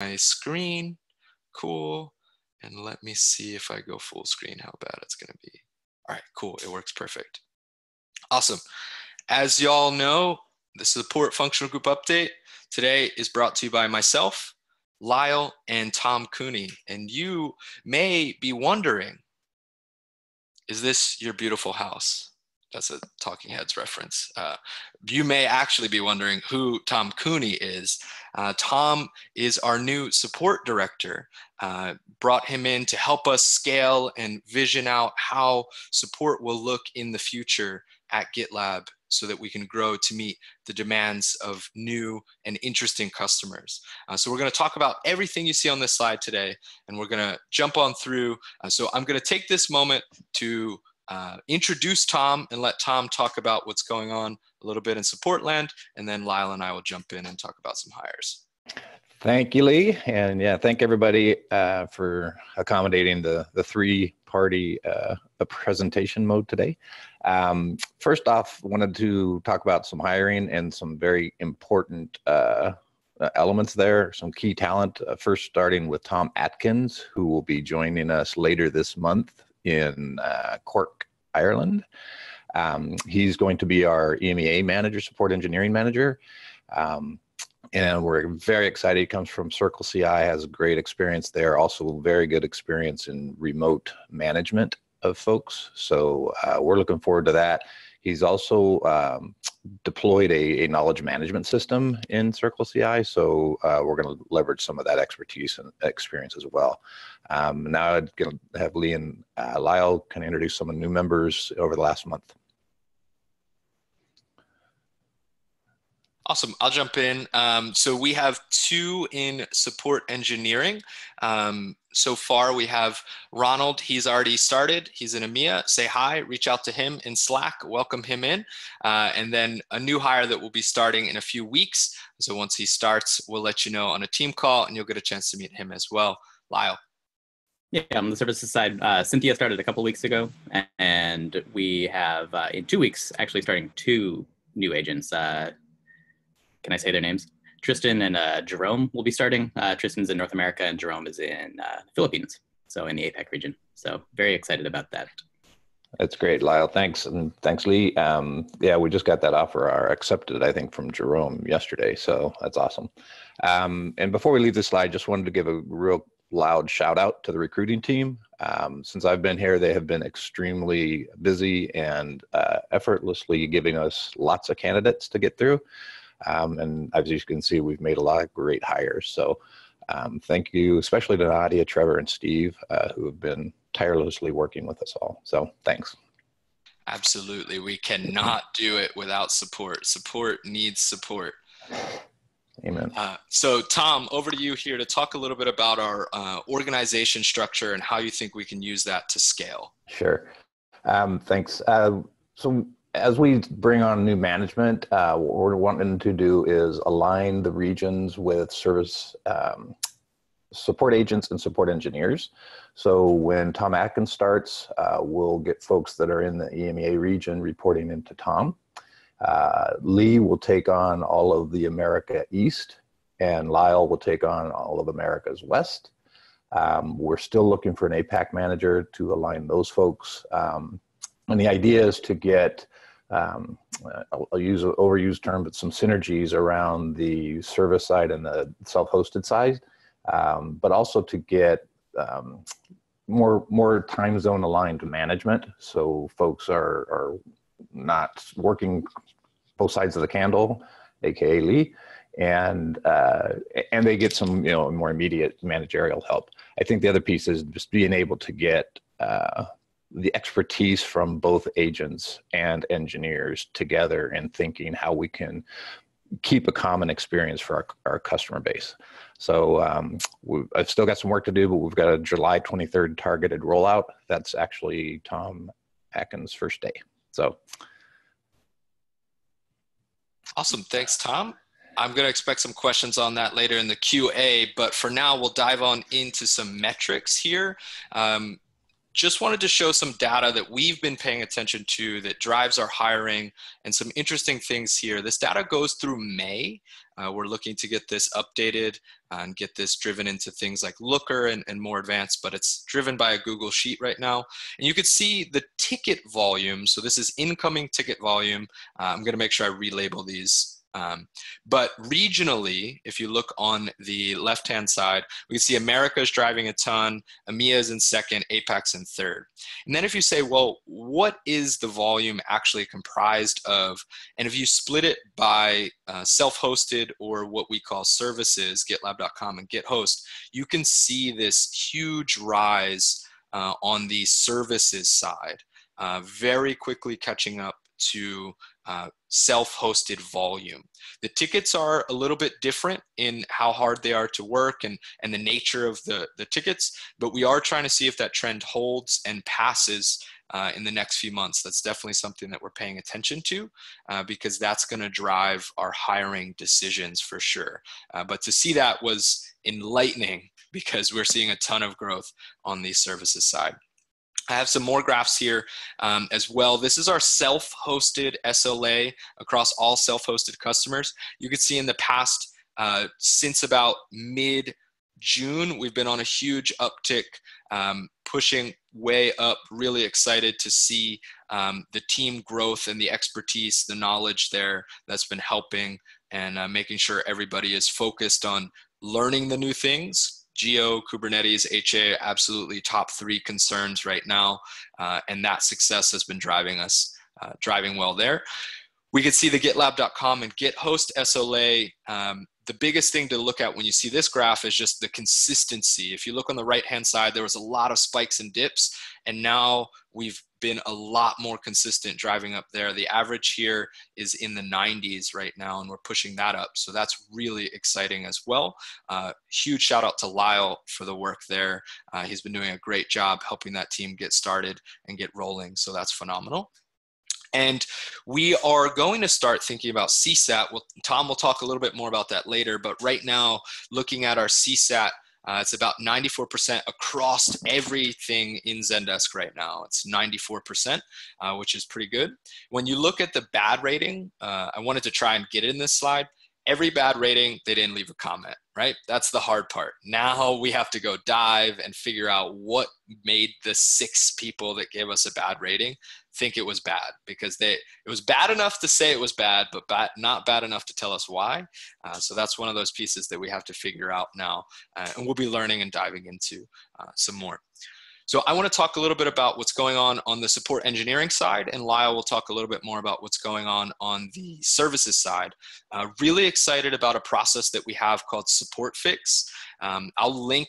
my screen. Cool. And let me see if I go full screen, how bad it's gonna be. All right, cool, it works perfect. Awesome. As y'all know, the support functional group update today is brought to you by myself, Lyle, and Tom Cooney. And you may be wondering, is this your beautiful house? That's a Talking Heads reference. Uh, you may actually be wondering who Tom Cooney is. Uh, Tom is our new support director. Uh, brought him in to help us scale and vision out how support will look in the future at GitLab so that we can grow to meet the demands of new and interesting customers. Uh, so we're going to talk about everything you see on this slide today, and we're going to jump on through. Uh, so I'm going to take this moment to uh, introduce Tom and let Tom talk about what's going on a little bit in support land, and then Lyle and I will jump in and talk about some hires. Thank you, Lee, and yeah, thank everybody uh, for accommodating the the three party uh, presentation mode today. Um, first off, wanted to talk about some hiring and some very important uh, elements there, some key talent. Uh, first, starting with Tom Atkins, who will be joining us later this month in uh, Cork, Ireland. Um, he's going to be our EMEA manager, support engineering manager. Um, and we're very excited. He comes from Circle CI, has great experience there, also very good experience in remote management of folks. So uh, we're looking forward to that. He's also um, deployed a, a, knowledge management system in Circle CI, so uh, we're going to leverage some of that expertise and experience as well. Um, now I'm going to have Lee and uh, Lyle kind of introduce some of the new members over the last month. Awesome. I'll jump in. Um, so we have two in support engineering. Um, so far, we have Ronald. He's already started. He's in EMEA. Say hi. Reach out to him in Slack. Welcome him in. Uh, and then a new hire that will be starting in a few weeks. So once he starts, we'll let you know on a team call, and you'll get a chance to meet him as well. Lyle. Yeah, on the services side, uh, Cynthia started a couple weeks ago, and we have uh, in two weeks actually starting two new agents. Uh, can I say their names? Tristan and uh, Jerome will be starting. Uh, Tristan's in North America and Jerome is in uh, Philippines, so in the APAC region. So very excited about that. That's great, Lyle. Thanks, and thanks, Lee. Um, yeah, we just got that offer uh, accepted, I think, from Jerome yesterday. So that's awesome. Um, and before we leave this slide, just wanted to give a real loud shout out to the recruiting team. Um, since I've been here, they have been extremely busy and uh, effortlessly giving us lots of candidates to get through. Um, and as you can see, we've made a lot of great hires. So um, thank you, especially to Nadia, Trevor, and Steve, uh, who have been tirelessly working with us all. So thanks. Absolutely. We cannot do it without support. Support needs support. Amen. Uh, so, Tom, over to you here to talk a little bit about our uh, organization structure and how you think we can use that to scale. Sure. Um, thanks. Uh, so, as we bring on new management, uh, what we're wanting to do is align the regions with service um, support agents and support engineers. So when Tom Atkins starts, uh, we'll get folks that are in the EMEA region reporting into Tom. Uh, Lee will take on all of the America East, and Lyle will take on all of America's West. Um, we're still looking for an APAC manager to align those folks. Um, and the idea is to get um, I'll, I'll, use an overused term, but some synergies around the service side and the self-hosted side, um, but also to get um, more more time zone aligned management, so folks are are not working both sides of the candle, aka Lee, and uh, and they get some you know more immediate managerial help. I think the other piece is just being able to get uh, the expertise from both agents and engineers together in thinking how we can keep a common experience for our, our customer base. So um, I've still got some work to do, but we've got a July 23rd targeted rollout. That's actually Tom Atkins' first day. So awesome. Thanks, Tom. I'm going to expect some questions on that later in the QA, but for now, we'll dive on into some metrics here. Um, just wanted to show some data that we've been paying attention to that drives our hiring and some interesting things here. This data goes through May. Uh, we're looking to get this updated and get this driven into things like Looker and, and more advanced, but it's driven by a Google Sheet right now. And you can see the ticket volume. So this is incoming ticket volume. Uh, I'm going to make sure I relabel these um, but regionally, if you look on the left-hand side, we can see America is driving a ton, EMEA is in second, APAC's in third. And then if you say, well, what is the volume actually comprised of? And if you split it by uh, self-hosted or what we call services, GitLab.com and GitHost, you can see this huge rise uh, on the services side, uh, very quickly catching up to uh, self-hosted volume. The tickets are a little bit different in how hard they are to work and, and the nature of the, the tickets, but we are trying to see if that trend holds and passes uh, in the next few months. That's definitely something that we're paying attention to uh, because that's going to drive our hiring decisions for sure. Uh, but to see that was enlightening because we're seeing a ton of growth on the services side. I have some more graphs here um, as well. This is our self-hosted SLA across all self-hosted customers. You can see in the past, uh, since about mid-June, we've been on a huge uptick, um, pushing way up, really excited to see um, the team growth and the expertise, the knowledge there that's been helping and uh, making sure everybody is focused on learning the new things, Geo, Kubernetes, HA, absolutely top three concerns right now. Uh, and that success has been driving us, uh, driving well there. We can see the GitLab.com and GitHost SLA. Um, the biggest thing to look at when you see this graph is just the consistency. If you look on the right hand side, there was a lot of spikes and dips, and now we've been a lot more consistent driving up there. The average here is in the 90s right now, and we're pushing that up. So that's really exciting as well. Uh, huge shout out to Lyle for the work there. Uh, he's been doing a great job helping that team get started and get rolling. So that's phenomenal. And we are going to start thinking about CSAT. Well, Tom will talk a little bit more about that later, but right now, looking at our CSAT, uh, it's about 94% across everything in Zendesk right now. It's 94%, uh, which is pretty good. When you look at the bad rating, uh, I wanted to try and get it in this slide every bad rating, they didn't leave a comment, right? That's the hard part. Now we have to go dive and figure out what made the six people that gave us a bad rating think it was bad because they it was bad enough to say it was bad, but bad, not bad enough to tell us why. Uh, so that's one of those pieces that we have to figure out now, uh, and we'll be learning and diving into uh, some more. So I want to talk a little bit about what's going on on the support engineering side, and Lyle will talk a little bit more about what's going on on the services side. Uh, really excited about a process that we have called Support Fix. Um, I'll link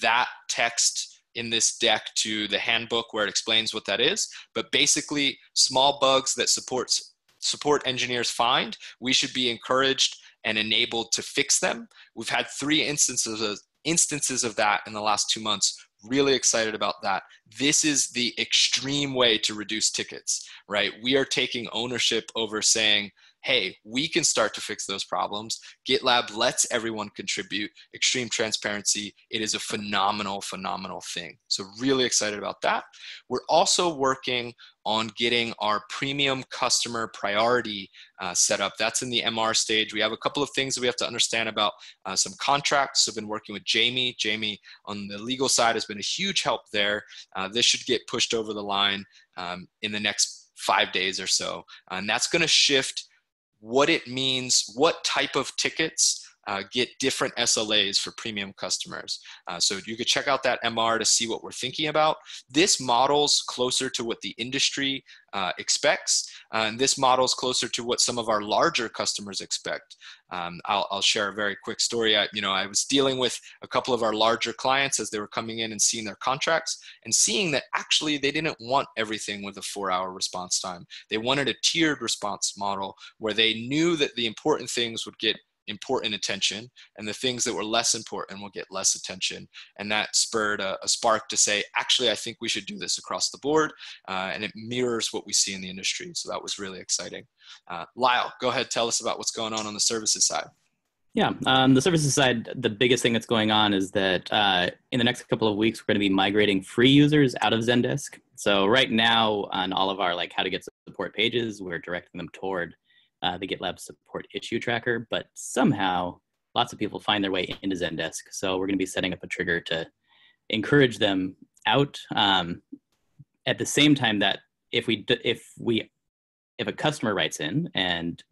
that text in this deck to the handbook where it explains what that is. But basically, small bugs that supports support engineers find, we should be encouraged and enabled to fix them. We've had three instances of instances of that in the last two months really excited about that. This is the extreme way to reduce tickets, right? We are taking ownership over saying, hey, we can start to fix those problems. GitLab lets everyone contribute, extreme transparency. It is a phenomenal, phenomenal thing. So, really excited about that. We're also working on getting our premium customer priority uh, set up. That's in the MR stage. We have a couple of things that we have to understand about uh, some contracts. So I've been working with Jamie. Jamie on the legal side has been a huge help there. Uh, this should get pushed over the line um, in the next five days or so. And that's going to shift what it means, what type of tickets uh, get different SLAs for premium customers. Uh, so you could check out that MR to see what we're thinking about. This model's closer to what the industry uh, expects, uh, and this model's closer to what some of our larger customers expect. Um, I'll, I'll, share a very quick story. I, you know, I was dealing with a couple of our larger clients as they were coming in and seeing their contracts and seeing that actually they didn't want everything with a four-hour response time. They wanted a tiered response model where they knew that the important things would get important attention and the things that were less important will get less attention. And that spurred a, a spark to say actually i think we should do this across the board uh, and it mirrors what we see in the industry. So that was really exciting. Uh, lyle go ahead tell us about what's going on on the services side. Yeah, um, the services side, the biggest thing that's going on is that uh, in the next couple of weeks, we're going to be migrating free users out of Zendesk. So right now, on all of our like how to get support pages, we're directing them toward uh, the GitLab support issue tracker. But somehow, lots of people find their way into Zendesk. So we're going to be setting up a trigger to encourage them out. Um, at the same time, that if we if we if a customer writes in and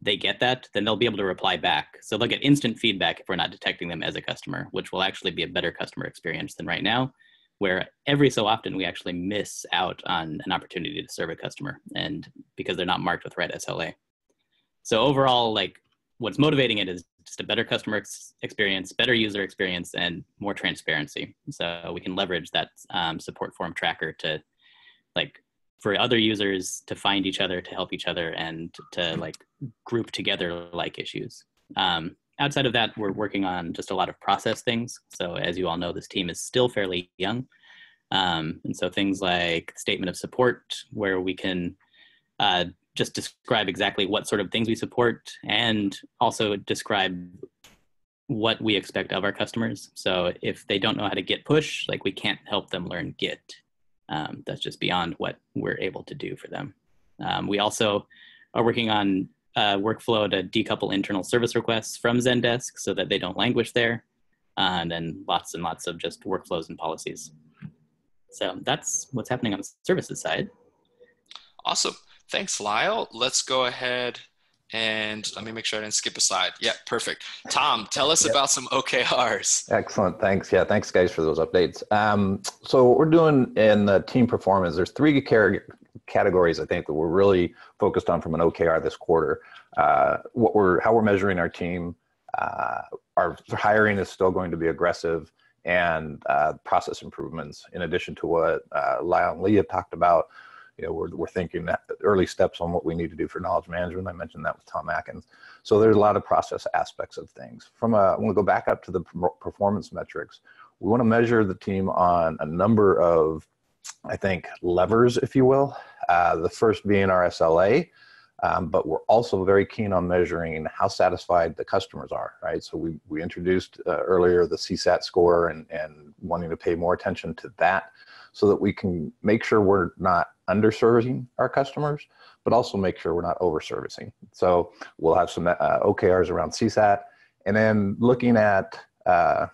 they get that, then they'll be able to reply back. So they'll get instant feedback if we're not detecting them as a customer, which will actually be a better customer experience than right now, where every so often we actually miss out on an opportunity to serve a customer and because they're not marked with red SLA. So overall, like what's motivating it is just a better customer ex- experience, better user experience, and more transparency. So we can leverage that um, support form tracker to like for other users to find each other, to help each other, and to like group together like issues. Um, outside of that, we're working on just a lot of process things. So as you all know, this team is still fairly young. Um, and so things like statement of support, where we can uh, just describe exactly what sort of things we support and also describe what we expect of our customers. So if they don't know how to git push, like we can't help them learn git um, that's just beyond what we're able to do for them. Um, we also are working on a workflow to decouple internal service requests from Zendesk so that they don't languish there, uh, and then lots and lots of just workflows and policies. So that's what's happening on the services side. Awesome. Thanks, Lyle. Let's go ahead and let me make sure I didn't skip a slide. Yeah, perfect. Tom, tell us yep. about some OKRs. Excellent. Thanks. Yeah, thanks, guys, for those updates. Um, so, what we're doing in the team performance, there's three categories I think that we're really focused on from an OKR this quarter. Uh, what we're how we're measuring our team. Uh, our hiring is still going to be aggressive, and uh, process improvements. In addition to what uh, Lyle and Leah talked about, you know, we're, we're thinking that early steps on what we need to do for knowledge management. I mentioned that with Tom Atkins. So there's a lot of process aspects of things. From a, when we go back up to the performance metrics, we want to measure the team on a number of, I think, levers, if you will. Uh, the first being our SLA, um, but we're also very keen on measuring how satisfied the customers are, right? So we, we introduced uh, earlier the CSAT score and, and wanting to pay more attention to that so that we can make sure we're not underservicing our customers, but also make sure we're not overservicing. So we'll have some uh, OKRs around CSAT, and then looking at uh,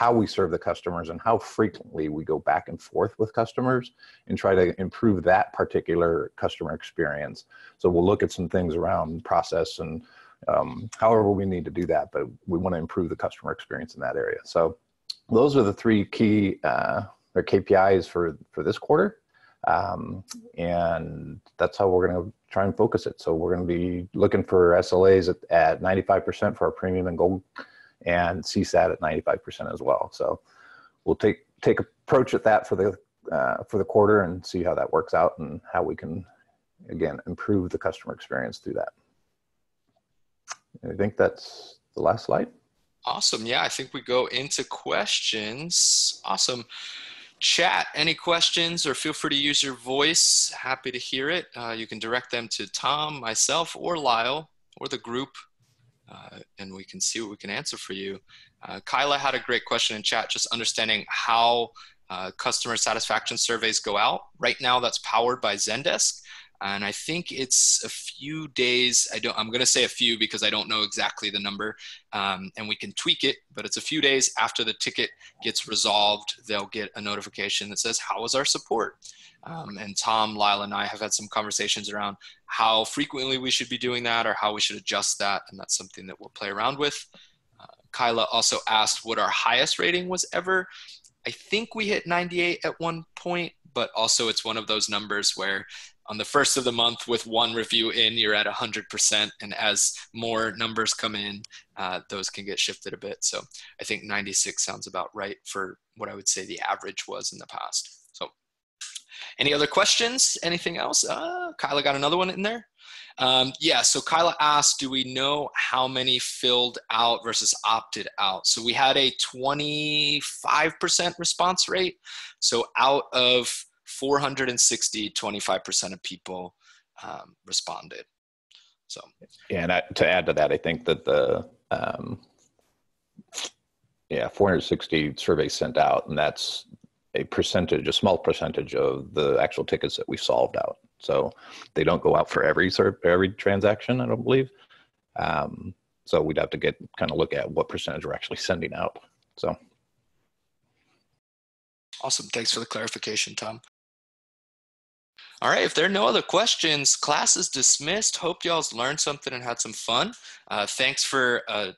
how we serve the customers and how frequently we go back and forth with customers and try to improve that particular customer experience. So we'll look at some things around process and um, however we need to do that, but we want to improve the customer experience in that area. So those are the three key uh, or KPIs for for this quarter, um, and that's how we're going to try and focus it. So we're going to be looking for SLAs at, at 95% for our premium and gold, and CSAT at 95% as well. So we'll take take approach at that for the uh, for the quarter and see how that works out and how we can again improve the customer experience through that. I think that's the last slide. Awesome. Yeah, I think we go into questions. Awesome chat. Any questions or feel free to use your voice. Happy to hear it. Uh, you can direct them to tom myself or lyle or the group uh, and we can see what we can answer for you. Uh, kyla had a great question in chat just understanding how uh, customer satisfaction surveys go out. Right now that's powered by zendesk and I think it's a few days. I don't. I'm going to say a few because I don't know exactly the number, um, and we can tweak it. But it's a few days after the ticket gets resolved, they'll get a notification that says, "How was our support?" Um, and Tom, Lyle, and I have had some conversations around how frequently we should be doing that or how we should adjust that, and that's something that we'll play around with. Uh, Kyla also asked what our highest rating was ever. I think we hit 98 at one point, but also it's one of those numbers where on the first of the month with one review in you're at 100% and as more numbers come in uh, those can get shifted a bit. So i think 96 sounds about right for what i would say the average was in the past. So any other questions? Anything else? Uh, kyla got another one in there. Um, yeah so kyla asked do we know how many filled out versus opted out? So we had a 25% response rate. So out of 460, 25% of people um, responded. So yeah, and I, to add to that, I think that the um, yeah, 460 surveys sent out, and that's a percentage, a small percentage of the actual tickets that we solved out. So they don't go out for every sort every transaction, I don't believe. Um, so we'd have to get kind of look at what percentage we're actually sending out. So awesome. Thanks for the clarification, Tom. All right, if there are no other questions, class is dismissed. Hope y'all's learned something and had some fun. Uh, thanks for uh,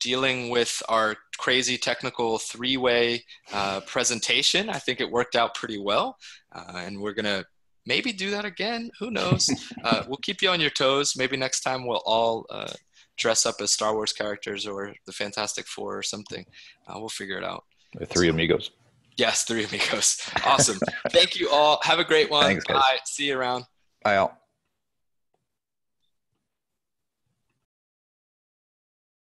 dealing with our crazy technical three-way uh, presentation. I think it worked out pretty well, uh, and we're gonna maybe do that again. Who knows? Uh, we'll keep you on your toes. Maybe next time we'll all uh, dress up as Star Wars characters or the Fantastic Four or something. we'll figure it out. The three amigos. Yes, three amigos. Awesome. Thank you all. Have a great one. Thanks. Bye. See you around. Bye, all.